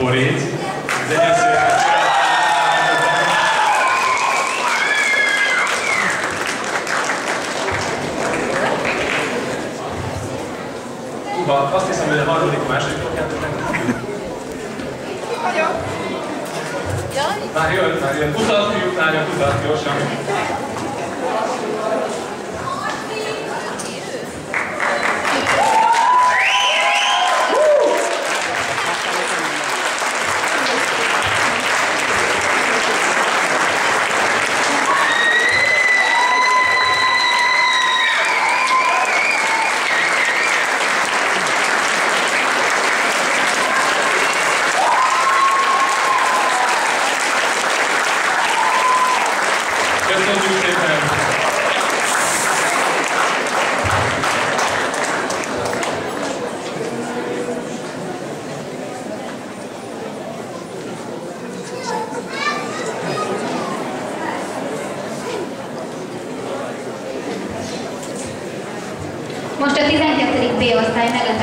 Bányi Boréc, zenyesző. Kuba, azt hiszem, hogy a harmadik, második blokkját Már jön, már jön. Utat, fiúk, lányok, utat, gyorsan. Most a 12. B osztály meglepetés.